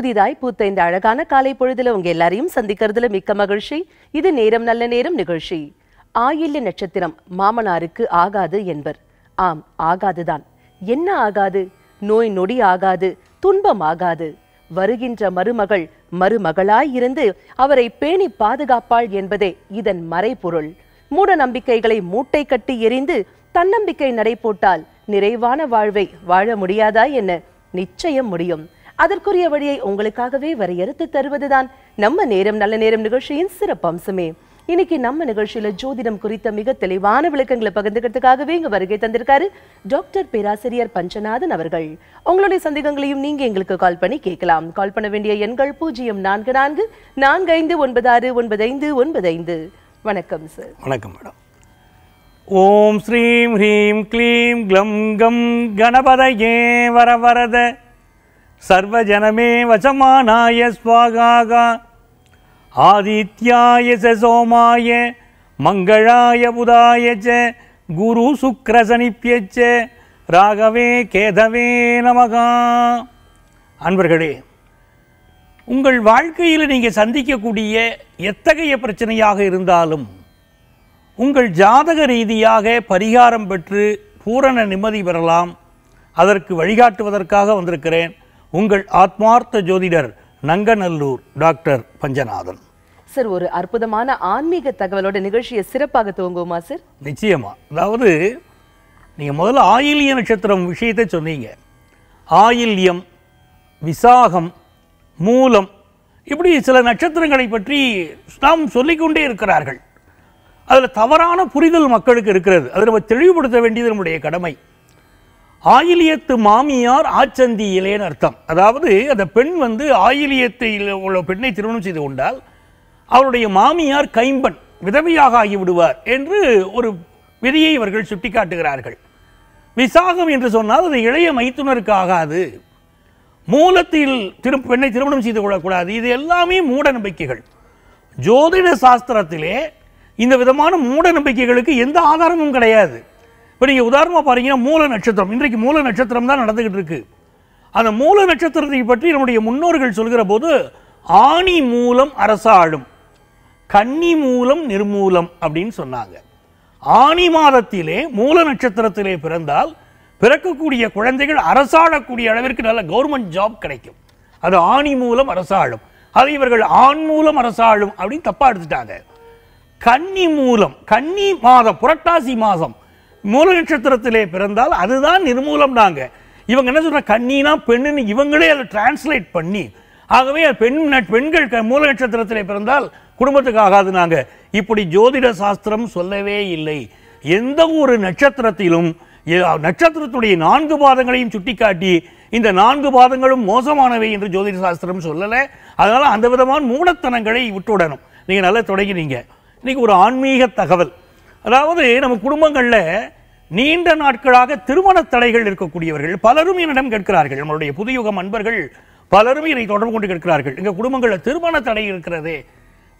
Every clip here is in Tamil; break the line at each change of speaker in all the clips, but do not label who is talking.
புதிதாய் பூத்த இந்த அழகான காலை பொழுதுல உங்க எல்லாரையும் சந்திக்கிறதுல மிக்க மகிழ்ச்சி. இது நேரம் நல்ல நேரம் நிகழ்ச்சி. ஆயில்ய நட்சத்திரம் மாமனாருக்கு ஆகாது என்பர். ஆம் ஆகாதுதான். என்ன ஆகாது? நோய் நொடி ஆகாது துன்பம் ஆகாது. வருகின்ற மருமகள் மருமகளாய் இருந்து அவரை பேணி பாதுகாப்பாள் என்பதே இதன் மறைபொருள். மூட நம்பிக்கைகளை மூட்டை கட்டி எரிந்து தன்னம்பிக்கை நடை போட்டால் நிறைவான வாழ்வை வாழ முடியாதா என்ன? நிச்சயம் முடியும். அதற்குரிய வழியை உங்களுக்காகவே வரையறுத்து தருவதுதான் நம்ம நேரம் நல்ல நேரம் நிகழ்ச்சியின் சிறப்பம்சமே. இன்னைக்கு நம்ம நிகழ்ச்சியில ஜோதிடம் குறித்த மிக தெளிவான விளக்கங்களை பகிர்ந்துக்கிறதுக்காகவே இங்க வருகை தந்திருக்காரு டாக்டர் பேராசிரியர் பஞ்சநாதன் அவர்கள். உங்களுடைய சந்தேகங்களையும் நீங்க எங்களுக்கு கால் பண்ணி கேட்கலாம். கால் பண்ண வேண்டிய எண்கள் பூஜ்ஜியம் நான்கு நான்கு நான்கு ஐந்து ஒன்பது ஆறு ஒன்பது ஐந்து ஒன்பது ஐந்து. வணக்கம் சார்
வணக்கம் மேடம் ஓம் ஸ்ரீம் ஹ்ரீம் க்ளீம் க்ளம் கம் வர வரவரத சர்வஜனமே வசமானாய ஸ்வாகாகா ஆதித்யாய ச சோமாய மங்களாய புதாய ச குரு சுக்ரசனிப்பியச்ச ராகவே கேதவே நமகா. அன்பர்களே உங்கள் வாழ்க்கையில் நீங்கள் சந்திக்கக்கூடிய எத்தகைய பிரச்சனையாக இருந்தாலும் உங்கள் ஜாதக ரீதியாக பரிகாரம் பெற்று பூரண நிம்மதி பெறலாம். அதற்கு வழிகாட்டுவதற்காக வந்திருக்கிறேன். உங்கள் ஆத்மார்த்த ஜோதிடர் நங்கநல்லூர் டாக்டர் பஞ்சநாதன்.
சார் ஒரு அற்புதமான ஆன்மீக தகவலோட நிகழ்ச்சியை சிறப்பாக துவங்குவோமா சார்?
நிச்சயமா. அதாவது நீங்கள் முதல்ல ஆயில்ய நட்சத்திரம் விஷயத்தை சொன்னீங்க. ஆயில்யம் விசாகம் மூலம் இப்படி சில நட்சத்திரங்களை பற்றி நாம் சொல்லிக்கொண்டே இருக்கிறார்கள். அதில் தவறான புரிதல் மக்களுக்கு இருக்கிறது. அதை நம்ம தெளிவுபடுத்த வேண்டியது நம்முடைய கடமை. ஆயிலியத்து மாமியார் ஆச்சந்தியிலேன்னு அர்த்தம். அதாவது அந்த பெண் வந்து ஆயிலியத்தில் உள்ள பெண்ணை திருமணம் செய்து கொண்டால் அவருடைய மாமியார் கைம்பன் விதவையாக ஆகிவிடுவார் என்று ஒரு விதியை இவர்கள் சுட்டிக்காட்டுகிறார்கள். விசாகம் என்று சொன்னால் அது இளைய மைத்துனருக்கு ஆகாது மூலத்தில் திரு பெண்ணை திருமணம் செய்து கொள்ளக்கூடாது. இது எல்லாமே மூட நம்பிக்கைகள். ஜோதிட சாஸ்திரத்திலே இந்த விதமான மூட நம்பிக்கைகளுக்கு எந்த ஆதாரமும் கிடையாது. இப்போ நீங்கள் உதாரணமாக பாருங்கன்னா மூல நட்சத்திரம். இன்றைக்கு மூல நட்சத்திரம் தான் நடந்துகிட்டு இருக்கு. அந்த மூல நட்சத்திரத்தை பற்றி நம்முடைய முன்னோர்கள் சொல்கிற போது ஆணி மூலம் அரசாளும் கன்னி மூலம் நிர்மூலம் அப்படின்னு சொன்னாங்க. ஆணி மாதத்திலே மூல நட்சத்திரத்திலே பிறந்தால் பிறக்கக்கூடிய குழந்தைகள் அரசாடக்கூடிய அளவிற்கு நல்ல கவர்மெண்ட் ஜாப் கிடைக்கும். அது ஆணி மூலம் அரசாளும். அதை இவர்கள் ஆண் மூலம் அரசாளும் அப்படின்னு தப்பா எடுத்துட்டாங்க. கன்னி மூலம் கன்னி மாதம் புரட்டாசி மாதம் மூல நட்சத்திரத்திலே பிறந்தால் அதுதான் நிர்மூலம் நாங்கள் இவங்க என்ன சொல்ற கண்ணினா பெண்ணுன்னு இவங்களே அதை டிரான்ஸ்லேட் பண்ணி ஆகவே பெண் பெண்கள் மூல நட்சத்திரத்திலே பிறந்தால் குடும்பத்துக்கு ஆகாது நாங்க. இப்படி ஜோதிட சாஸ்திரம் சொல்லவே இல்லை. எந்த ஒரு நட்சத்திரத்திலும் நட்சத்திரத்துடைய நான்கு பாதங்களையும் சுட்டிக்காட்டி இந்த நான்கு பாதங்களும் மோசமானவை என்று ஜோதிட சாஸ்திரம் சொல்லலை. அதனால் அந்த விதமான மூடத்தனங்களை விட்டுவிடணும் நீங்கள் நல்லா தொடங்கினீங்க. இன்னைக்கு ஒரு ஆன்மீக தகவல். அதாவது நம்ம குடும்பங்களில் நீண்ட நாட்களாக திருமண தடைகள் இருக்கக்கூடியவர்கள் பலரும் என்னிடம் கேட்கிறார்கள். நம்மளுடைய புதுயுக அன்பர்கள் பலரும் என்னை தொடர்பு கொண்டு கேட்கிறார்கள். எங்கள் குடும்பங்களில் திருமண தடை இருக்கிறது.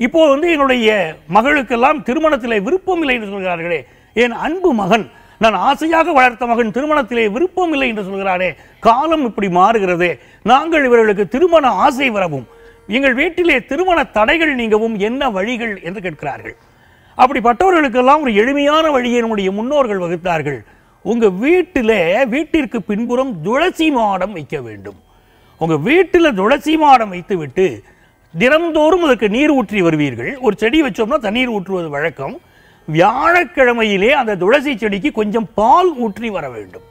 இப்போ வந்து என்னுடைய மகளுக்கெல்லாம் திருமணத்திலே விருப்பம் இல்லை என்று சொல்கிறார்களே. என் அன்பு மகன் நான் ஆசையாக வளர்த்த மகன் திருமணத்திலே விருப்பம் இல்லை என்று சொல்கிறாரே காலம் இப்படி மாறுகிறது. நாங்கள் இவர்களுக்கு திருமண ஆசை வரவும் எங்கள் வீட்டிலே திருமண தடைகள் நீங்கவும் என்ன வழிகள் என்று கேட்கிறார்கள். அப்படிப்பட்டவர்களுக்கெல்லாம் ஒரு எளிமையான வழியை நம்முடைய முன்னோர்கள் வகுத்தார்கள். உங்கள் வீட்டிலே வீட்டிற்கு பின்புறம் துளசி மாடம் வைக்க வேண்டும். உங்கள் வீட்டில் துளசி மாடம் வைத்துவிட்டு தினம்தோறும் அதற்கு நீர் ஊற்றி வருவீர்கள். ஒரு செடி வச்சோம்னா தண்ணீர் ஊற்றுவது வழக்கம். வியாழக்கிழமையிலே அந்த துளசி செடிக்கு கொஞ்சம் பால் ஊற்றி வர வேண்டும்.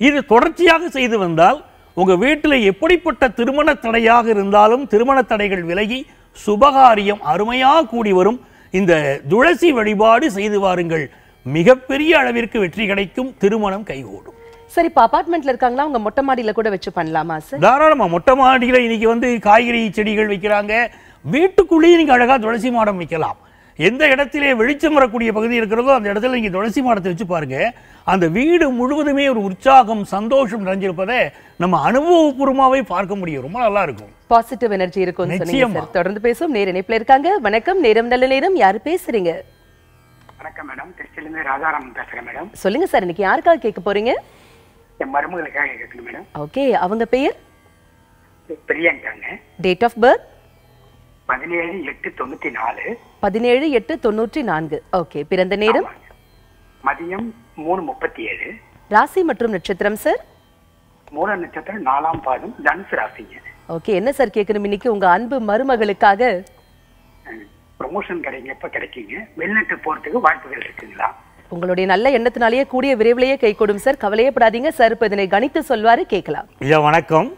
இது தொடர்ச்சியாக செய்து வந்தால் உங்கள் வீட்டில் எப்படிப்பட்ட திருமண தடையாக இருந்தாலும் திருமண தடைகள் விலகி சுபகாரியம் அருமையாக கூடி வரும். இந்த துளசி வழிபாடு செய்து வாருங்கள். மிகப்பெரிய அளவிற்கு வெற்றி கிடைக்கும் திருமணம் கைகூடும்.
சரி இப்போ அபார்ட்மெண்ட்ல இருக்காங்களா? அவங்க மொட்டை மாடியில கூட வச்சு பண்ணலாமா சார்
தாராளமா மொட்டை மாடியில இன்னைக்கு வந்து காய்கறி செடிகள் வைக்கிறாங்க. வீட்டுக்குள்ளேயே நீங்க அழகா துளசி மாடம் வைக்கலாம். எந்த இடத்திலே வெளிச்சம் வரக்கூடிய பகுதி இருக்கிறதோ அந்த இடத்துல நீங்க துளசி மாடத்தை வச்சு பாருங்க. அந்த வீடு முழுவதுமே ஒரு உற்சாகம் சந்தோஷம் நிறைஞ்சிருப்பதை நம்ம அனுபவபூர்வமாவே பார்க்க முடியும். ரொம்ப நல்லா இருக்கும்
பாசிட்டிவ் எனர்ஜி சொன்னீங்க
நிச்சயமா.
சார் தொடர்ந்து பேசும் நேர இணைப்புல இருக்காங்க. வணக்கம். நேரம் நல்ல நேரம். யாரு பேசுறீங்க?
வணக்கம் மேடம். திருச்சியிலேருந்து ராஜாராமன் பேசுறேன் மேடம்.
சொல்லுங்க சார் இன்னைக்கு யாருக்காக கேட்க போறீங்க?
என் மருமகளுக்காக கேட்கணும் மேடம்.
ஓகே அவங்க பெயர்?
பிரியங்காங்க.
டேட் ஆஃப் பர்த்
பதினேழு எட்டு தொண்ணூத்தி நாலு.
பதினேழு எட்டு தொண்ணூற்றி நான்கு. ஓகே பிறந்த நேரம்.
மதியம் மூணு முப்பத்தி ஏழு
ராசி மற்றும் நட்சத்திரம் சார்
மூல நட்சத்திரம் நாலாம் பாதம் தனுசு ராசிங்க.
ஓகே என்ன சார் கேட்கணும்? இன்னைக்கு உங்க அன்பு மருமகளுக்காக?
ப்ரொமோஷன் கிடைங்க எப்ப கிடைக்குங்க. வெளிநாட்டு போறதுக்கு வாய்ப்புகள் இருக்குங்களா?
உங்களுடைய நல்ல எண்ணத்தினாலேயே கூடிய விரைவிலேயே கை கொடும் சார் கவலையப்படாதீங்க சார் இப்ப இதனை கணித்து சொல்வாரு கேட்கலாம்.
ஐயா வணக்கம்.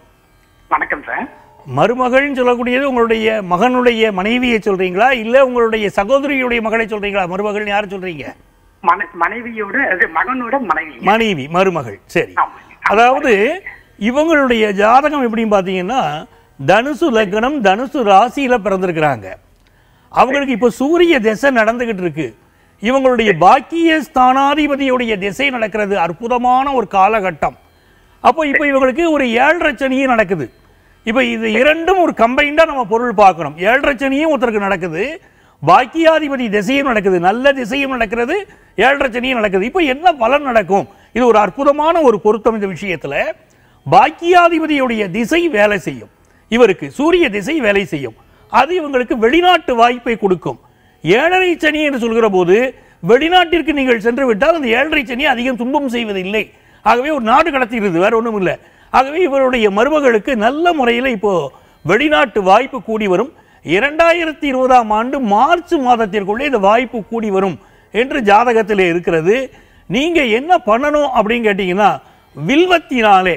வணக்கம் சார்
மருமகள்னு சொல்லக்கூடியது உங்களுடைய மகனுடைய மனைவியை சொல்றீங்களா? இல்ல உங்களுடைய சகோதரியுடைய மகளை சொல்றீங்களா? மருமகள் யார் சொல்றீங்க?
மன மனைவியோட மகனோட மனைவி.
மனைவி மருமகள். சரி. அதாவது இவங்களுடைய ஜாதகம் எப்படின்னு பார்த்தீங்கன்னா தனுசு லக்னம் தனுசு ராசியில பிறந்திருக்கிறாங்க. அவங்களுக்கு இப்போ சூரிய திசை நடந்துகிட்டு இருக்கு. இவங்களுடைய பாக்கிய ஸ்தானாதிபதியுடைய திசை நடக்கிறது. அற்புதமான ஒரு காலகட்டம். அப்போ இப்போ இவங்களுக்கு ஒரு ஏழரை சனியும் நடக்குது. இப்போ இது இரண்டும் ஒரு கம்பைண்டாக நம்ம பொருள் பார்க்கணும். ஏழரை சனியும் ஒருத்தருக்கு நடக்குது. பாக்கியாதிபதி திசையும் நடக்குது. நல்ல திசையும் நடக்கிறது. ஏழரை சனியும் நடக்குது. இப்போ என்ன பலன் நடக்கும்? இது ஒரு அற்புதமான ஒரு பொருத்தம் இந்த விஷயத்தில். பாக்கியாதிபதியுடைய திசை வேலை செய்யும். இவருக்கு சூரிய திசை வேலை செய்யும். அது இவங்களுக்கு வெளிநாட்டு வாய்ப்பை கொடுக்கும். ஏழரை சனி என்று சொல்கிற போது வெளிநாட்டிற்கு நீங்கள் சென்று விட்டால் அந்த ஏழரை சனி அதிகம் துன்பம் செய்வதில்லை. ஆகவே ஒரு நாடு கடத்திடுது. வேற ஒன்றும் இல்லை ஆகவே இவருடைய மருமகளுக்கு நல்ல முறையில் இப்போ வெளிநாட்டு வாய்ப்பு கூடி வரும். இரண்டாயிரத்தி இருபதாம் ஆண்டு மார்ச் மாதத்திற்குள்ளே இந்த வாய்ப்பு கூடி வரும் என்று ஜாதகத்திலே இருக்கிறது. நீங்க என்ன பண்ணணும் அப்படின்னு கேட்டிங்கன்னா வில்வத்தினாலே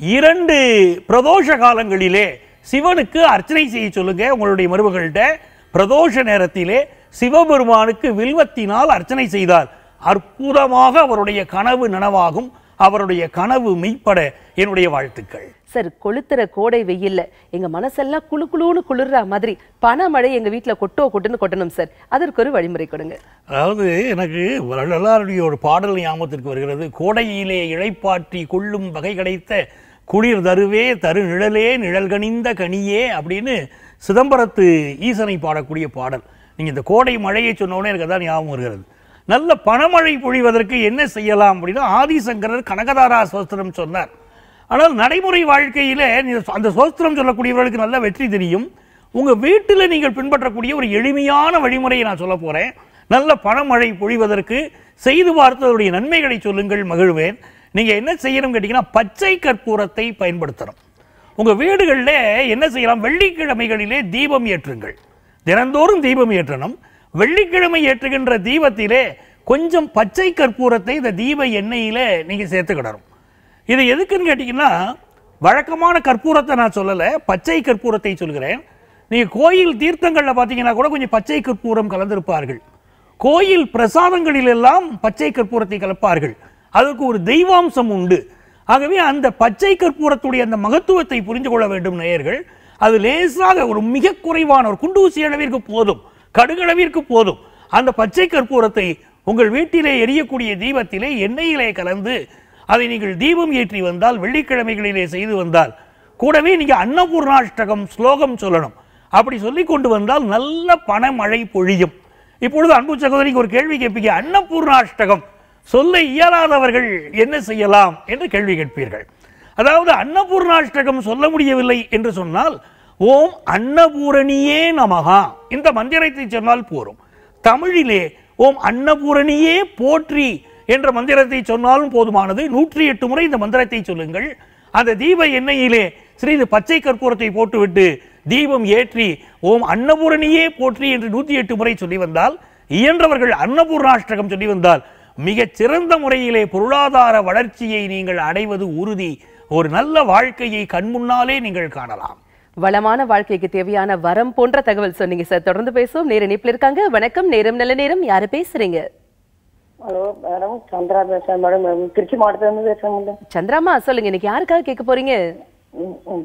இரண்டு பிரதோஷ காலங்களிலே சிவனுக்கு அர்ச்சனை செய்ய சொல்லுங்க உங்களுடைய மருமகள்கிட்ட. பிரதோஷ நேரத்திலே சிவபெருமானுக்கு வில்வத்தினால் அர்ச்சனை செய்தார் அற்புதமாக அவருடைய கனவு நனவாகும். அவருடைய கனவு மெய்ப்பட என்னுடைய வாழ்த்துக்கள்.
சார் கொளுத்துற கோடை வெயில்ல எங்க மனசெல்லாம் குளு குளுன்னு குளிர்ற மாதிரி பணமழை எங்க வீட்ல கொட்டோ கொட்டுன்னு கொட்டணும் சார். அதற்கு ஒரு வழிமுறை கொடுங்க.
அதாவது எனக்கு வள்ளலாருடைய ஒரு பாடல் ஞாபகத்திற்கு வருகிறது. கோடையிலே இழைப்பாற்றி கொள்ளும் வகை கிடைத்த குளிர் தருவே தரு நிழலே நிழல் கனிந்த கனியே அப்படின்னு சிதம்பரத்து ஈசனை பாடக்கூடிய பாடல். நீங்க இந்த கோடை மழையை சொன்னோடனே எனக்கு அதான் ஞாபகம் வருகிறது. நல்ல பணமழை பொழிவதற்கு என்ன செய்யலாம் அப்படின்னா ஆதிசங்கரர் கனகதாரா சோஸ்திரம் சொன்னார். ஆனால் நடைமுறை வாழ்க்கையில் அந்த சோஸ்திரம் சொல்லக்கூடியவர்களுக்கு நல்ல வெற்றி தெரியும். உங்கள் வீட்டில் நீங்கள் பின்பற்றக்கூடிய ஒரு எளிமையான வழிமுறையை நான் சொல்ல போகிறேன் நல்ல பணமழை பொழிவதற்கு செய்து பார்த்ததுடைய நன்மைகளை சொல்லுங்கள் மகிழ்வேன். நீங்கள் என்ன செய்யணும் கேட்டிங்கன்னா பச்சை கற்பூரத்தை பயன்படுத்தணும். உங்கள் வீடுகளில் என்ன செய்யலாம்? வெள்ளிக்கிழமைகளிலே தீபம் ஏற்றுங்கள். தினந்தோறும் தீபம் ஏற்றணும். வெள்ளிக்கிழமை ஏற்றுகின்ற தீபத்திலே கொஞ்சம் பச்சை கற்பூரத்தை இந்த தீப எண்ணெயில் நீங்கள் சேர்த்துக்கிடணும் இது எதுக்குன்னு கேட்டிங்கன்னா வழக்கமான கற்பூரத்தை நான் சொல்லலை பச்சை கற்பூரத்தை சொல்கிறேன். நீங்கள் கோயில் தீர்த்தங்களில் பார்த்தீங்கன்னா கூட கொஞ்சம் பச்சை கற்பூரம் கலந்திருப்பார்கள். கோயில் பிரசாதங்களில் எல்லாம் பச்சை கற்பூரத்தை கலப்பார்கள். அதற்கு ஒரு தெய்வாம்சம் உண்டு. ஆகவே அந்த பச்சை கற்பூரத்துடைய அந்த மகத்துவத்தை புரிந்து கொள்ள வேண்டும் நேயர்கள். அது லேசாக ஒரு மிக குறைவான ஒரு குண்டூசி அளவிற்கு போதும். கடுகளவிற்கு போதும். அந்த பச்சை கற்பூரத்தை உங்கள் வீட்டிலே எரியக்கூடிய தீபத்திலே எண்ணெயிலே கலந்து அதை நீங்கள் தீபம் ஏற்றி வந்தால் வெள்ளிக்கிழமைகளிலே செய்து வந்தால் கூடவே நீங்கள் அன்னபூர்ணாஷ்டகம் ஸ்லோகம் சொல்லணும். அப்படி சொல்லி கொண்டு வந்தால் நல்ல பணமழை பொழியும். இப்பொழுது அன்பு சகோதரிக்கு ஒரு கேள்வி கேட்பீங்க. அன்னபூர்ணாஷ்டகம் சொல்ல இயலாதவர்கள் என்ன செய்யலாம்? என்று கேள்வி கேட்பீர்கள். அதாவது அன்னபூர்ணாஷ்டகம் சொல்ல முடியவில்லை என்று சொன்னால் ஓம் அன்னபூரணியே நமகா இந்த மந்திரத்தை சொன்னால் போரும். தமிழிலே ஓம் அன்னபூரணியே போற்றி என்ற மந்திரத்தை சொன்னாலும் போதுமானது. நூற்றி எட்டு முறை இந்த மந்திரத்தை சொல்லுங்கள். அந்த தீப எண்ணெயிலே சிறிது பச்சை கற்பூரத்தை போட்டுவிட்டு தீபம் ஏற்றி ஓம் அன்னபூரணியே போற்றி என்று நூற்றி எட்டு முறை சொல்லி வந்தால் இயன்றவர்கள் அன்னபூர்ணாஷ்டகம் சொல்லி வந்தால் மிகச் சிறந்த முறையிலே பொருளாதார வளர்ச்சியை நீங்கள் அடைவது உறுதி. ஒரு நல்ல வாழ்க்கையை கண்முன்னாலே நீங்கள் காணலாம்.
வளமான வாழ்க்கைக்கு தேவையான வரம் போன்ற தகவல் சொன்னீங்க சார். தொடர்ந்து பேசுவோம். நேர இணைப்புல இருக்காங்க. வணக்கம். நேரம் நல்ல நேரம். யாரு பேசுறீங்க?
Hello madam. சந்திரா பேசுறேன் மேடம். திருச்சி மாவட்டத்துலேருந்து பேசுறேன்
சந்திராமா சொல்லுங்க. இன்னைக்கு யாருக்காக கேட்க போறீங்க?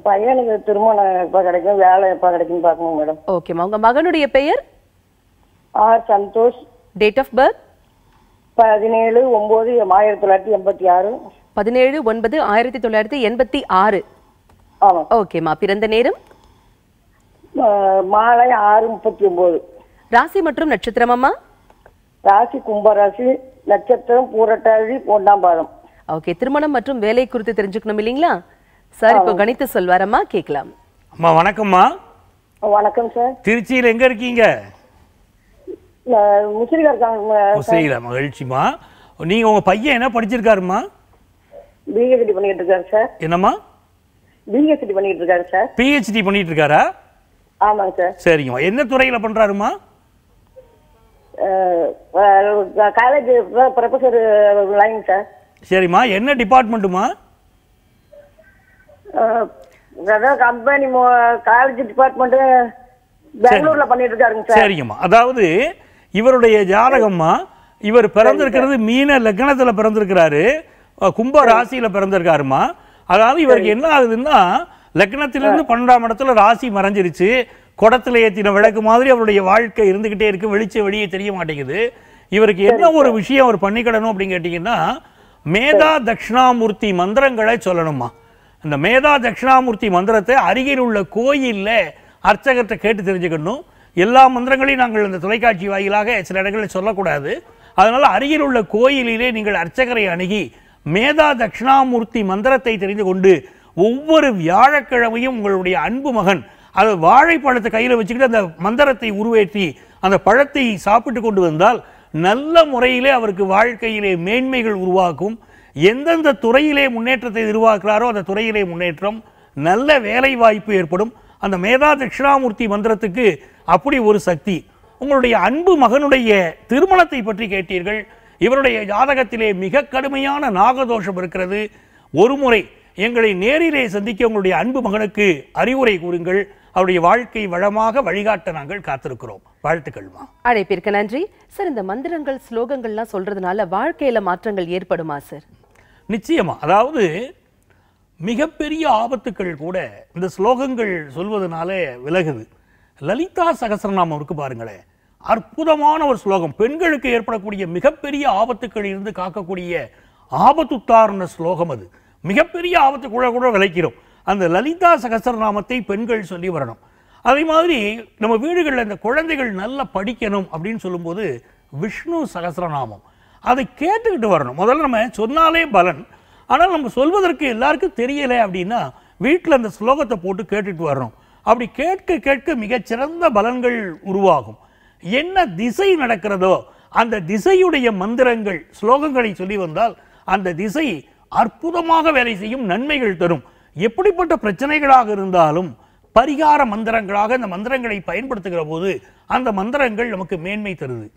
பையனுக்கு திருமணம் எப்போ கிடைக்கும்? வேலை எப்போ கிடைக்கும்னு பார்க்கணும் மேடம்.
ஓகேமா உங்க மகனுடைய பெயர்?
R Santhosh.
Date of birth
பதினேழு ஒம்பது ஆயிரத்தி தொள்ளாயிரத்தி எண்பத்தி ஆறு.
பதினேழு ஒன்பது ஆயிரத்தி தொள்ளாயிரத்தி எண்பத்தி ஆறு.
ஆமாம்
ஓகேமா பிறந்த நேரம்?
மாலை ஆறு முப்பத்தி ஒம்பது
ராசி மற்றும் நட்சத்திரமாம்மா?
ராசி கும்பராசி நட்சத்திரம் பூரட்டாதி ஒன்றாம் பாதம்.
ஓகே திருமணம் மற்றும் வேலை குறித்து தெரிஞ்சுக்கணும் இல்லைங்களா? சார் இப்போ கணித்து சொல்வாரம்மா கேட்கலாம்.
அம்மா வணக்கம்மா.
வணக்கம் சார்
திருச்சியில் எங்க இருக்கீங்க? முசையில மகிழ்ச்சிமா நீங்க உங்க பையன் என்ன படிச்சிருக்காருமா
பிஹெச்டி பண்ணிட்டு இருக்காரு சார்
என்னம்மா?
பிஹெச்டி பண்ணிட்டு இருக்காரு சார்?
பிஹெச்டி பண்ணிட்டு இருக்காரா?
ஆமாங்க சார்.
சரிங்கம்மா என்ன துறையில பண்றாருமா
காலேஜ் ப்ரொஃபஸர் லைன் சார்.
சரிம்மா. என்ன டிபார்ட்மெண்ட்டுமா
அதான் கம்பெனி காலேஜ் டிபார்ட்மெண்ட் பெங்களூர்ல பண்ணிட்டு இருக்காருங்க சார்.
சரிங்கம்மா. அதாவது இவருடைய ஜாதகம்மா இவர் பிறந்திருக்கிறது மீன லக்னத்துல பிறந்திருக்கிறாரு. கும்ப ராசியில பிறந்திருக்காருமா அதாவது இவருக்கு என்ன ஆகுதுன்னா லக்னத்திலிருந்து பன்னெண்டாம் இடத்துல ராசி மறைஞ்சிருச்சு. குடத்துல ஏத்தின விளக்கு மாதிரி அவருடைய வாழ்க்கை இருந்துகிட்டே இருக்கு. வெளிச்ச வெளியே தெரிய மாட்டேங்குது. இவருக்கு என்ன ஒரு விஷயம் அவர் பண்ணிக்கிடணும் அப்படின்னு கேட்டீங்கன்னா மேதா தட்சிணாமூர்த்தி மந்திரங்களை சொல்லணுமா? இந்த மேதா தட்சிணாமூர்த்தி மந்திரத்தை அருகில் உள்ள கோயில்ல அர்ச்சகர்கிட்ட கேட்டு தெரிஞ்சுக்கணும். எல்லா மந்திரங்களையும் நாங்கள் இந்த தொலைக்காட்சி வாயிலாக சில இடங்களில் சொல்லக்கூடாது. அதனால அருகில் உள்ள கோயிலிலே நீங்கள் அர்ச்சகரை அணுகி மேதா தட்சிணாமூர்த்தி மந்திரத்தை தெரிந்து கொண்டு ஒவ்வொரு வியாழக்கிழமையும் உங்களுடைய அன்பு மகன் அது வாழைப்பழத்தை கையில் வச்சுக்கிட்டு அந்த மந்திரத்தை உருவேற்றி அந்த பழத்தை சாப்பிட்டு கொண்டு வந்தால் நல்ல முறையிலே அவருக்கு வாழ்க்கையிலே மேன்மைகள் உருவாக்கும் எந்தெந்த துறையிலே முன்னேற்றத்தை உருவாக்குறாரோ அந்த துறையிலே முன்னேற்றம் நல்ல வேலை வாய்ப்பு ஏற்படும். அந்த மேதா தட்சிணாமூர்த்தி மந்திரத்துக்கு அப்படி ஒரு சக்தி. உங்களுடைய அன்பு மகனுடைய திருமணத்தை பற்றி கேட்டீர்கள். இவருடைய ஜாதகத்திலே மிக கடுமையான நாகதோஷம் இருக்கிறது. ஒரு முறை எங்களை நேரிலே சந்திக்க உங்களுடைய அன்பு மகனுக்கு அறிவுரை கூறுங்கள். அவருடைய வாழ்க்கை வளமாக வழிகாட்ட நாங்கள் காத்திருக்கிறோம். வாழ்த்துக்கள்மா
அழைப்பிற்கு நன்றி. சார் இந்த மந்திரங்கள் ஸ்லோகங்கள்லாம் சொல்றதுனால வாழ்க்கையில மாற்றங்கள் ஏற்படுமா சார்?
நிச்சயமா. அதாவது மிகப்பெரிய ஆபத்துக்கள் கூட இந்த ஸ்லோகங்கள் சொல்வதனால விலகுது. லலிதா சகசரநாமம் இருக்கு பாருங்களேன். அற்புதமான ஒரு ஸ்லோகம். பெண்களுக்கு ஏற்படக்கூடிய மிகப்பெரிய ஆபத்துக்கள் இருந்து காக்கக்கூடிய ஆபத்துத்தாரண ஸ்லோகம் அது. மிகப்பெரிய ஆபத்துக்குள்ள கூட விளைக்கிறோம். அந்த லலிதா சகசரநாமத்தை பெண்கள் சொல்லி வரணும். அதே மாதிரி நம்ம வீடுகளில் இந்த குழந்தைகள் நல்லா படிக்கணும் அப்படின்னு சொல்லும்போது விஷ்ணு சகசரநாமம். அதை கேட்டுக்கிட்டு வரணும். முதல்ல நம்ம சொன்னாலே பலன். ஆனால் நம்ம சொல்வதற்கு எல்லாருக்கும் தெரியலை அப்படின்னா வீட்டில் அந்த ஸ்லோகத்தை போட்டு கேட்டுட்டு வரணும். அப்படி கேட்க கேட்க மிகச்சிறந்த பலன்கள் உருவாகும். என்ன திசை நடக்கிறதோ அந்த திசையுடைய மந்திரங்கள் ஸ்லோகங்களை சொல்லி வந்தால் அந்த திசை அற்புதமாக வேலை செய்யும் நன்மைகள் தரும். எப்படிப்பட்ட பிரச்சனைகளாக இருந்தாலும் பரிகார மந்திரங்களாக இந்த மந்திரங்களை பயன்படுத்துகிற போது அந்த மந்திரங்கள் நமக்கு மேன்மை தருது.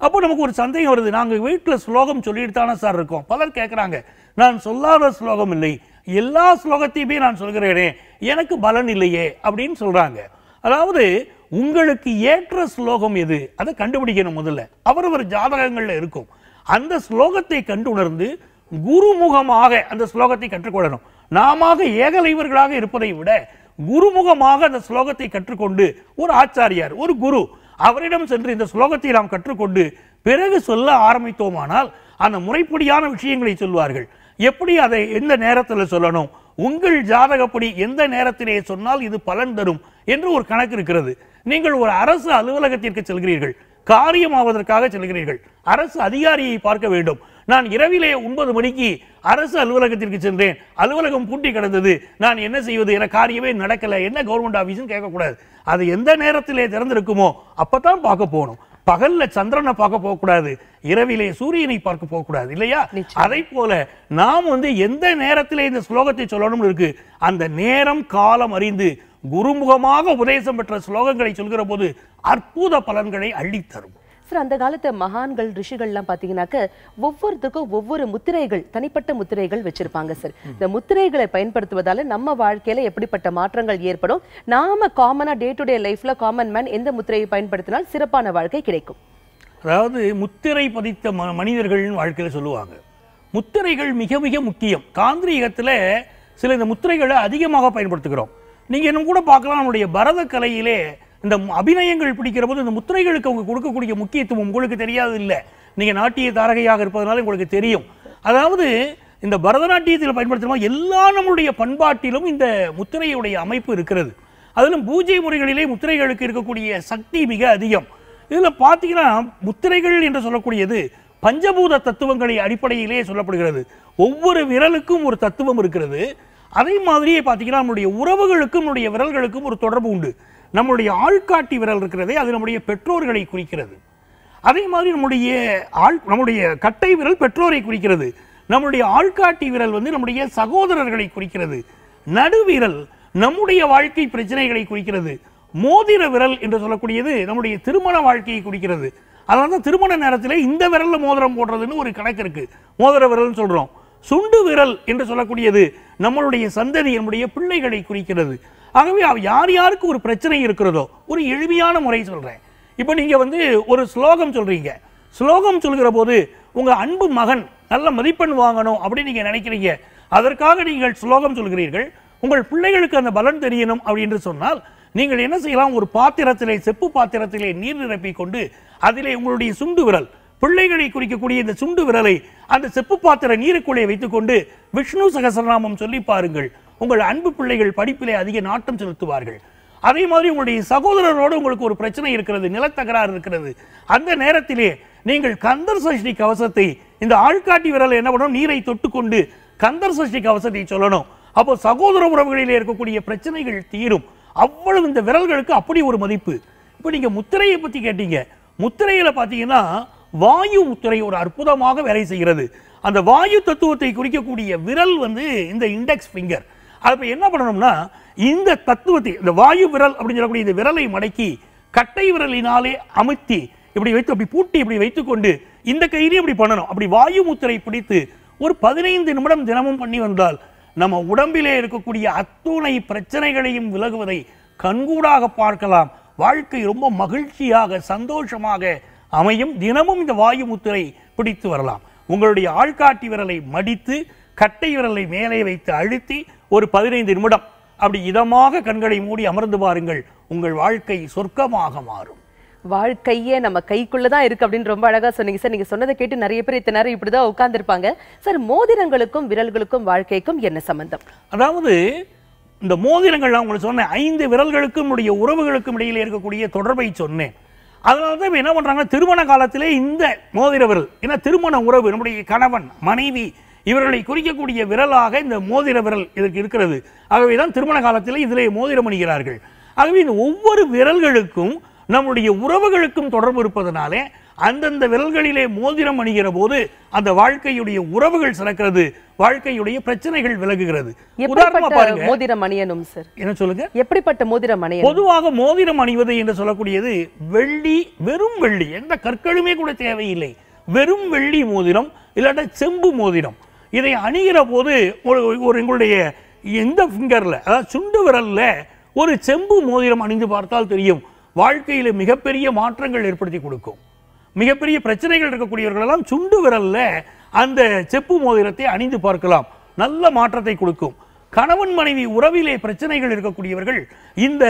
அப்போ நமக்கு ஒரு சந்தேகம் வருது. நாங்கள் வீட்டில் ஸ்லோகம் சொல்லிட்டு தானே சார் இருக்கோம். பலர் கேட்குறாங்க நான் சொல்லாத ஸ்லோகம் இல்லை. எல்லா ஸ்லோகத்தையுமே நான் சொல்கிறேனே. எனக்கு பலன் இல்லையே அப்படின்னு சொல்கிறாங்க அதாவது உங்களுக்கு ஏற்ற ஸ்லோகம் எது? அதை கண்டுபிடிக்கணும் முதல்ல. அவரவர் ஜாதகங்களில் இருக்கும். அந்த ஸ்லோகத்தை கண்டு உணர்ந்து குருமுகமாக அந்த ஸ்லோகத்தை கற்றுக்கொள்ளணும். நாம ஏகலைவர்களாக இருப்பதை விட குருமுகமாக அந்த ஸ்லோகத்தை கற்றுக்கொண்டு ஒரு ஆச்சாரியார் ஒரு குரு அவரிடம் சென்று இந்த ஸ்லோகத்தை நாம் கற்றுக்கொண்டு பிறகு சொல்ல ஆரம்பித்தோமானால் அந்த முறைப்படியான விஷயங்களை சொல்வார்கள். எப்படி அதை எந்த நேரத்தில் சொல்லணும்? உங்கள் ஜாதகப்படி எந்த நேரத்திலே சொன்னால் இது பலன் தரும் என்று ஒரு கணக்கு இருக்கிறது. நீங்கள் ஒரு அரசு அலுவலகத்திற்கு செல்கிறீர்கள் காரியமாவதற்காக செல்கிறீர்கள். அரசு அதிகாரியை பார்க்க வேண்டும். நான் இரவிலே ஒன்பது மணிக்கு அரசு அலுவலகத்திற்கு சென்றேன். அலுவலகம் பூட்டி கிடந்தது. நான் என்ன செய்வது என காரியமே நடக்கல. என்ன கவர்மெண்ட் ஆபீஸ்னு கேட்கக்கூடாது. அது எந்த நேரத்திலே திறந்திருக்குமோ அப்பதான் பார்க்க போகணும். பகல்ல சந்திரனை பார்க்க போகக்கூடாது. இரவிலே சூரியனை பார்க்க போகக்கூடாது. இல்லையா? அதை போல நாம் வந்து எந்த நேரத்திலே இந்த ஸ்லோகத்தை சொல்லணும்னு இருக்கு அந்த நேரம் காலம் அறிந்து குருமுகமாக உபதேசம் பெற்ற ஸ்லோகங்களை சொல்கிற போது அற்புத பலன்களை அள்ளித்தரும்.
சார் அந்த காலத்து மகான்கள் ரிஷிகள்லாம் பாத்தீங்கன்னாக்க ஒவ்வொருத்துக்கும் ஒவ்வொரு முத்திரைகள் தனிப்பட்ட முத்திரைகள் வச்சிருப்பாங்க சார் இந்த முத்திரைகளை பயன்படுத்துவதால நம்ம வாழ்க்கையில எப்படிப்பட்ட மாற்றங்கள் ஏற்படும்? நாம காமனா டே டு டே லைஃப்ல காமன் மேன் எந்த முத்திரையை பயன்படுத்தினால் சிறப்பான வாழ்க்கை கிடைக்கும்.
அதாவது முத்திரை பதித்த மனிதர்கள்னு வாழ்க்கையில் சொல்லுவாங்க. முத்திரைகள் மிக மிக முக்கியம். தாந்திரீகத்தில் சில இந்த முத்திரைகளை அதிகமாக பயன்படுத்துகிறோம். நீங்கள் இன்னும் கூட பார்க்கலாம் நம்முடைய பரத கலையிலே இந்த அபிநயங்கள் பிடிக்கிற போது இந்த முத்திரைகளுக்கு அவங்க கொடுக்கக்கூடிய முக்கியத்துவம் உங்களுக்கு தெரியாது இல்லை நீங்கள் நாட்டிய தாரகையாக இருப்பதனால உங்களுக்கு தெரியும். அதாவது இந்த பரதநாட்டியத்தில் பயன்படுத்தும் எல்லா நம்மளுடைய பண்பாட்டிலும் இந்த முத்திரையுடைய அமைப்பு இருக்கிறது. அதிலும் பூஜை முறைகளிலே முத்திரைகளுக்கு இருக்கக்கூடிய சக்தி மிக அதிகம். இதில் பார்த்தீங்கன்னா முத்திரைகள் என்று சொல்லக்கூடியது பஞ்சபூத தத்துவங்களை அடிப்படையிலே சொல்லப்படுகிறது. ஒவ்வொரு விரலுக்கும் ஒரு தத்துவம் இருக்கிறது. அதே மாதிரியே பார்த்தீங்கன்னா நம்முடைய உறவுகளுக்கும் நம்முடைய விரல்களுக்கும் ஒரு தொடர்பு உண்டு. நம்முடைய ஆள்காட்டி விரல் இருக்கிறதே அது நம்முடைய பெற்றோர்களை குறிக்கிறது. அதே மாதிரி நம்முடைய ஆள் நம்முடைய கட்டை விரல் பெற்றோரை குறிக்கிறது. நம்முடைய ஆள்காட்டி விரல் வந்து நம்முடைய சகோதரர்களை குறிக்கிறது. நடுவிரல் நம்முடைய வாழ்க்கை பிரச்சனைகளை குறிக்கிறது. மோதிர விரல் என்று சொல்லக்கூடியது நம்முடைய திருமண வாழ்க்கையை குறிக்கிறது. அதனால தான் திருமண நேரத்தில் இந்த விரலில் மோதிரம் போடுறதுன்னு ஒரு கணக்கு இருக்குது மோதிர விரல்னு சொல்கிறோம் சுண்டு விரல் என்று சொல்லக்கூடியது நம்மளுடைய சந்ததி நம்முடைய பிள்ளைகளை குறிக்கிறது. ஆகவே யார் யாருக்கு ஒரு பிரச்சனை இருக்கிறதோ ஒரு எளிமையான முறை சொல்கிறேன் இப்போ நீங்கள் வந்து ஒரு ஸ்லோகம் சொல்கிறீங்க ஸ்லோகம் சொல்கிற போது உங்கள் அன்பு மகன் நல்ல மதிப்பெண் வாங்கணும் அப்படின்னு நீங்க நினைக்கிறீங்க. அதற்காக நீங்கள் ஸ்லோகம் சொல்கிறீர்கள். உங்கள் பிள்ளைகளுக்கு அந்த பலன் தெரியணும் அப்படின்னு சொன்னால் நீங்கள் என்ன செய்யலாம்? ஒரு பாத்திரத்திலே செப்பு பாத்திரத்திலே நீர் நிரப்பிக் கொண்டு அதிலே உங்களுடைய சுண்டு விரல் பிள்ளைகளை குறிக்கக்கூடிய இந்த சுண்டு விரலை அந்த செப்பு பாத்திர நீருக்குள்ளே வைத்துக்கொண்டு விஷ்ணு சகசரநாமம் சொல்லி பாருங்கள். உங்கள் அன்பு பிள்ளைகள் படிப்பிலே அதிக நாட்டம் செலுத்துவார்கள். அதே மாதிரி உங்களுடைய சகோதரரோடு உங்களுக்கு ஒரு பிரச்சனை இருக்கிறது நிலத்தகராறு இருக்கிறது. அந்த நேரத்திலே நீங்கள் கந்தர் சஷ்டி கவசத்தை இந்த ஆள்காட்டி விரல் என்ன பண்ணணும் நீரை தொட்டுக்கொண்டு கந்தர் சஷ்டி கவசத்தை சொல்லணும். அப்போ சகோதர உறவுகளிலே இருக்கக்கூடிய பிரச்சனைகள் தீரும். அவ்வளவு இந்த விரல்களுக்கு அப்படி ஒரு மதிப்பு. இப்போ நீங்க முத்திரையை பத்தி கேட்டீங்க. முத்திரையில பார்த்தீங்கன்னா வாயு முத்திரை ஒரு அற்புதமாக வேலை செய்கிறது. அந்த வாயு தத்துவத்தை குறிக்கக்கூடிய விரல் வந்து இந்த இண்டெக்ஸ் ஃபிங்கர் அப்ப என்ன பண்ணணும்னா இந்த தத்துவத்தை இந்த வாயு விரல் அப்படின்னு சொல்லக்கூடிய இந்த விரலை மடக்கி கட்டை விரலினாலே அமுத்தி இப்படி வைத்து அப்படி பூட்டி இப்படி வைத்துக்கொண்டு இந்த கையிலையும் இப்படி பண்ணணும். அப்படி வாயு முத்திரை பிடித்து ஒரு பதினைந்து நிமிடம் தினமும் பண்ணி வந்தால் நம்ம உடம்பிலே இருக்கக்கூடிய அத்துணை பிரச்சனைகளையும் விலகுவதை கண்கூடாக பார்க்கலாம். வாழ்க்கை ரொம்ப மகிழ்ச்சியாக சந்தோஷமாக அமையும். தினமும் இந்த வாயு முத்திரை பிடித்து வரலாம். உங்களுடைய ஆள்காட்டி விரலை மடித்து கட்டை விரலை மேலே வைத்து அழுத்தி ஒரு பதினைந்து நிமிடம் அப்படி இதமாக கண்களை மூடி அமர்ந்து பாருங்கள் உங்கள் வாழ்க்கை சொர்க்கமாக மாறும்.
வாழ்க்கையே நம்ம கைக்குள்ளதான் இருக்கு அப்படின்னு ரொம்ப அழகா சொன்னீங்க. சார் நீங்க சொன்னதை கேட்டு நிறைய பேர் இத்தனை நேரம் இப்படிதான் உட்கார்ந்திருப்பாங்க. சார் மோதிரங்களுக்கும் விரல்களுக்கும் வாழ்க்கைக்கும் என்ன சம்பந்தம்?
அதாவது இந்த மோதிரங்கள் நான் உங்களுக்கு சொன்னேன். ஐந்து விரல்களுக்கும் உடைய உறவுகளுக்கும் இடையிலே இருக்கக்கூடிய தொடர்பை சொன்னேன். அதனால தான் என்ன பண்றாங்க? திருமண காலத்திலே இந்த மோதிர விரல் ஏன்னா திருமண உறவு நம்முடைய கணவன் மனைவி இவர்களை குறிக்கக்கூடிய விரலாக இந்த மோதிர விரல் இதற்கு இருக்கிறது. ஆகவே தான் திருமண காலத்திலே இதிலே மோதிரம் அணிகிறார்கள். ஆகவே இந்த ஒவ்வொரு விரல்களுக்கும் நம்முடைய உறவுகளுக்கும் தொடர்பு இருப்பதனாலே அந்தந்த விரல்களிலே மோதிரம் அணிகிற போது அந்த வாழ்க்கையுடைய உறவுகள் சிறக்கிறது வாழ்க்கையுடைய பிரச்சனைகள் விலகுகிறது. உதாரணமா பாருங்க.
மோதிரம் அணியணும் சார்
என்ன சொல்லுங்க?
எப்படிப்பட்ட மோதிரம் அணியணும்?
பொதுவாக மோதிரம் அணிவது என்று சொல்லக்கூடியது வெள்ளி வெறும் வெள்ளி எந்த கற்களுமே கூட தேவையில்லை. வெறும் வெள்ளி மோதிரம் இல்லாட்ட செம்பு மோதிரம். இதை அணிகிற போது ஒரு ஒரு எங்களுடைய எந்த ஃபிங்கர்ல அதாவது சுண்டு விரல்ல ஒரு செம்பு மோதிரம் அணிந்து பார்த்தால் தெரியும். வாழ்க்கையில மிகப்பெரிய மாற்றங்கள் ஏற்படுத்தி கொடுக்கும். மிகப்பெரிய பிரச்சனைகள் இருக்கக்கூடியவர்கள் எல்லாம் சுண்டு விரல்ல அந்த செப்பு மோதிரத்தை அணிந்து பார்க்கலாம். நல்ல மாற்றத்தை கொடுக்கும். கணவன் மனைவி உறவிலே பிரச்சனைகள் இருக்கக்கூடியவர்கள் இந்த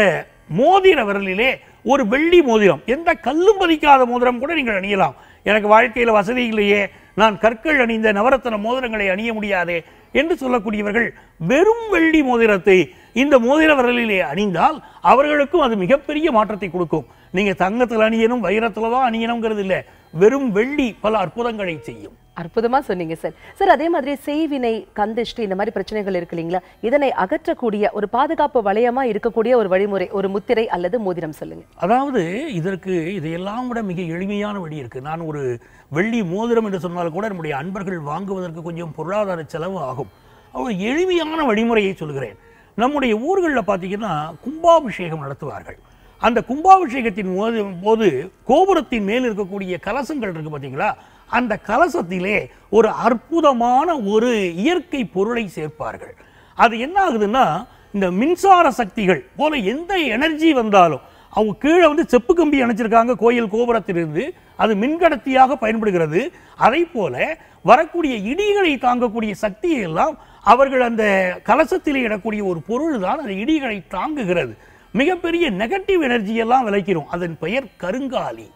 மோதிர விரலிலே ஒரு வெள்ளி மோதிரம் எந்த கல்லும் பதிக்காத மோதிரம் கூட நீங்கள் அணியலாம். எனக்கு வாழ்க்கையில் வசதி இல்லையே நான் கற்கள் அணிந்த நவரத்தன மோதிரங்களை அணிய முடியாதே என்று சொல்லக்கூடியவர்கள் வெறும் வெள்ளி மோதிரத்தை இந்த மோதிர விரலிலே அணிந்தால் அவர்களுக்கும் அது மிகப்பெரிய மாற்றத்தை கொடுக்கும். நீங்க தங்கத்தில் அணியணும் வைரத்துல தான் அணியணுங்கிறது இல்ல. வெறும் வெள்ளி பல அற்புதங்களை செய்யும்.
அற்புதமா சொன்னீங்க சார். சார் அதே மாதிரி செய்வினை கந்திஷ்டி இந்த மாதிரி பிரச்சனைகள் இருக்கு இல்லைங்களா? இதனை அகற்றக்கூடிய ஒரு பாதுகாப்பு வளையமா இருக்கக்கூடிய ஒரு வழிமுறை ஒரு முத்திரை அல்லது மோதிரம் சொல்லுங்க.
அதாவது இதற்கு இதையெல்லாம் விட மிக எளிமையான வழி இருக்கு. நான் ஒரு வெள்ளி மோதிரம் என்று சொன்னால் கூட நம்முடைய அன்பர்கள் வாங்குவதற்கு கொஞ்சம் பொருளாதார செலவு ஆகும். ஒரு எளிமையான வழிமுறையை சொல்கிறேன். நம்முடைய ஊர்களில் பார்த்தீங்கன்னா கும்பாபிஷேகம் நடத்துவார்கள். அந்த கும்பாபிஷேகத்தின் போது போது கோபுரத்தின் மேல் இருக்கக்கூடிய கலசங்கள் இருக்குது பார்த்தீங்களா? அந்த கலசத்திலே ஒரு அற்புதமான ஒரு இயற்கை பொருளை சேர்ப்பார்கள். அது என்ன ஆகுதுன்னா இந்த மின்சார சக்திகள் போல எந்த எனர்ஜி வந்தாலும் அவங்க கீழே வந்து செப்பு கம்பி அணைச்சிருக்காங்க கோயில் கோபுரத்திலிருந்து. அது மின்கடத்தியாக பயன்படுகிறது. அதை போல வரக்கூடிய இடிகளை தாங்கக்கூடிய சக்தியை எல்லாம் அவர்கள் அந்த கலசத்தில் இடக்கூடிய ஒரு பொருள் தான் அந்த இடிகளை தாங்குகிறது. மிகப்பெரிய நெகட்டிவ் எனர்ஜி எல்லாம் விளைக்கிறோம். அதன் பெயர் கருங்காலி.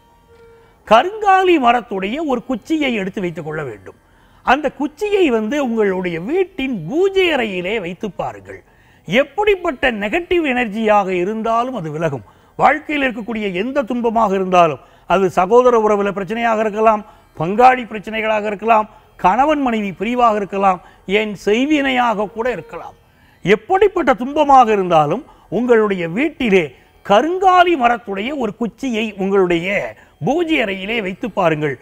கருங்காலி மரத்துடைய ஒரு குச்சியை எடுத்து வைத்துக் கொள்ள வேண்டும். அந்த குச்சியை வந்து உங்களுடைய வீட்டின் பூஜை அறையிலே வைத்து பாருங்கள். எப்படிப்பட்ட நெகட்டிவ் எனர்ஜியாக இருந்தாலும் அது விலகும். வாழ்க்கையில் இருக்கக்கூடிய எந்த துன்பமாக இருந்தாலும் அது சகோதர உறவில் பிரச்சனையாக இருக்கலாம் பங்காளி பிரச்சனைகளாக இருக்கலாம் கணவன் மனைவி பிரிவாக இருக்கலாம் ஏன் செய்வினையாக கூட இருக்கலாம். எப்படிப்பட்ட துன்பமாக இருந்தாலும் உங்களுடைய வீட்டிலே கருங்காலி மரத்துடைய ஒரு குச்சியை உங்களுடைய பூஜை அறையிலே வைத்து பாருங்கள்.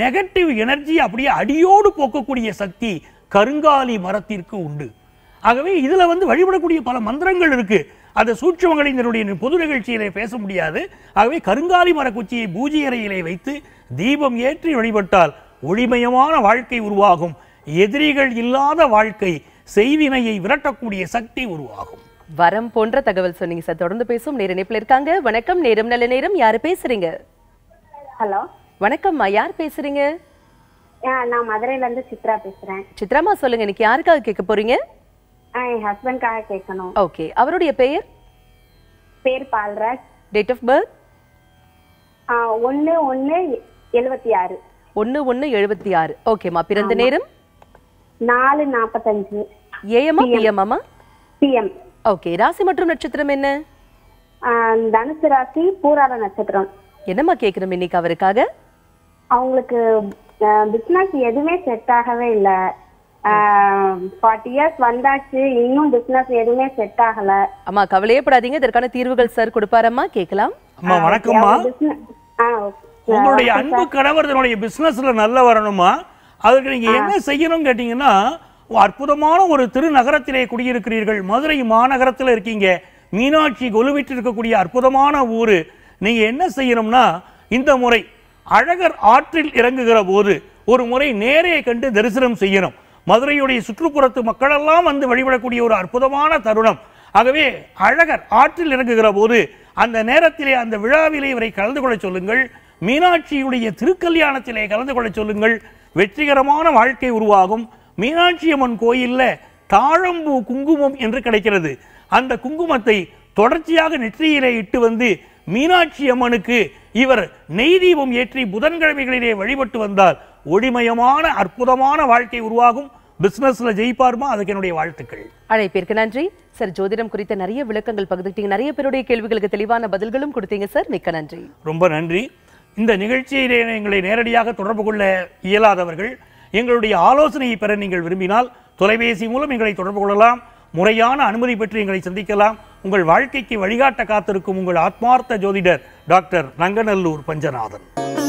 நெகட்டிவ் எனர்ஜி அப்படியே அடியோடு போக்கக்கூடிய சக்தி கருங்காலி மரத்திற்கு உண்டு. ஆகவே இதில் வந்து வழிபடக்கூடிய பல மந்திரங்கள் இருக்குது அந்த சூட்சமங்களை இதனுடைய பொது நிகழ்ச்சியிலே பேச முடியாது. ஆகவே கருங்காலி மர குச்சியை பூஜை அறையிலே வைத்து தீபம் ஏற்றி வழிபட்டால் ஒளிமயமான வாழ்க்கை உருவாகும். எதிரிகள் இல்லாத வாழ்க்கை செய்வினையை விரட்டக்கூடிய சக்தி உருவாகும்.
வரம் போன்ற தகவல் சொன்னீங்க சார். தொடர்ந்து பேசும் நேர இணைப்புல இருக்காங்க. வணக்கம். நேரம் நல்ல நேரம். யாரு பேசுறீங்க?
ஹலோ.
வணக்கம்மா யார் பேசுறீங்க?
நான் மதுரையில இருந்து சித்ரா பேசுறேன்.
சித்ராமா சொல்லுங்க. இன்னைக்கு யாருக்காக கேட்க போறீங்க?
என் ஹஸ்பண்ட்காக கேட்கணும்.
ஓகே அவருடைய பெயர்?
பேர் பால்ராஜ்.
டேட் ஆஃப் பர்த்
ஆ, ஒண்ணு ஒண்ணு எழுவத்தி ஆறு
ஒன்னு ஒன்னு எழுபத்தி ஆறு ஓகேம்மா பிறந்த நேரம்?
நாலு நாப்பத்தஞ்சு.
ஏஎம்மா பிஎம்மாமா
பிஎம்
ஓகே ராசி மற்றும் நட்சத்திரம் என்ன?
தனுசு ராசி பூராட நட்சத்திரம்.
என்னம்மா கேட்கணும் இன்னைக்கு அவருக்காக?
அவங்களுக்கு பிசினஸ் எதுவுமே செட் ஆகவே இல்ல. ஃபார்ட்டி இயர்ஸ் வந்தாச்சு. இன்னும் பிசினஸ் எதுவுமே செட் ஆகல.
அம்மா கவலையே படாதீங்க இதற்கான தீர்வுகள் சார் கொடுப்பாரம்மா? கேட்கலாம்.
அம்மா வணக்கம்மா. உங்களுடைய அன்பு கணவர் தன்னுடைய பிசினஸ்ல நல்லா வரணுமா? அதுக்கு நீங்க என்ன செய்யணும் கேட்டீங்கன்னா அற்புதமான ஒரு திருநகரத்திலே குடியிருக்கிறீர்கள். மதுரை மாநகரத்தில் இருக்கீங்க. மீனாட்சி கொலுவிட்டு இருக்கக்கூடிய அற்புதமான ஊரு. நீங்க என்ன செய்யணும்னா இந்த முறை அழகர் ஆற்றில் இறங்குகிற போது ஒரு முறை நேரே கண்டு தரிசனம் செய்யணும். மதுரையுடைய சுற்றுப்புறத்து மக்களெல்லாம் வந்து வழிபடக்கூடிய ஒரு அற்புதமான தருணம். ஆகவே அழகர் ஆற்றில் இறங்குகிற போது அந்த நேரத்திலே அந்த விழாவிலே இவரை கலந்து கொள்ள சொல்லுங்கள். மீனாட்சியுடைய திருக்கல்யாணத்திலே கலந்து கொள்ள சொல்லுங்கள். வெற்றிகரமான வாழ்க்கை உருவாகும். மீனாட்சி அம்மன் கோயிலில் தாழம்பூ குங்குமம் என்று கிடைக்கிறது. அந்த குங்குமத்தை தொடர்ச்சியாக நெற்றியிலே இட்டு வந்து மீனாட்சி அம்மனுக்கு இவர் நெய் தீபம் ஏற்றி புதன்கிழமைகளிலே வழிபட்டு வந்தார். ஒளிமயமான அற்புதமான வாழ்க்கை உருவாகும். பிசினஸ்ல ஜெயிப்பார்மா? அதுக்கு என்னுடைய வாழ்த்துக்கள்.
அழைப்பிற்கு நன்றி. சார் ஜோதிடம் குறித்த நிறைய விளக்கங்கள் பகிர்ந்துட்டீங்க. நிறைய பேருடைய கேள்விகளுக்கு தெளிவான பதில்களும் கொடுத்தீங்க சார். மிக்க நன்றி.
ரொம்ப நன்றி. இந்த நிகழ்ச்சியிலே எங்களை நேரடியாக தொடர்பு கொள்ள இயலாதவர்கள் எங்களுடைய ஆலோசனையை பெற நீங்கள் விரும்பினால் தொலைபேசி மூலம் எங்களை தொடர்பு கொள்ளலாம். முறையான அனுமதி பெற்று எங்களை சந்திக்கலாம். உங்கள் வாழ்க்கைக்கு வழிகாட்ட காத்திருக்கும் உங்கள் ஆத்மார்த்த ஜோதிடர் டாக்டர் நங்கநல்லூர் பஞ்சநாதன்.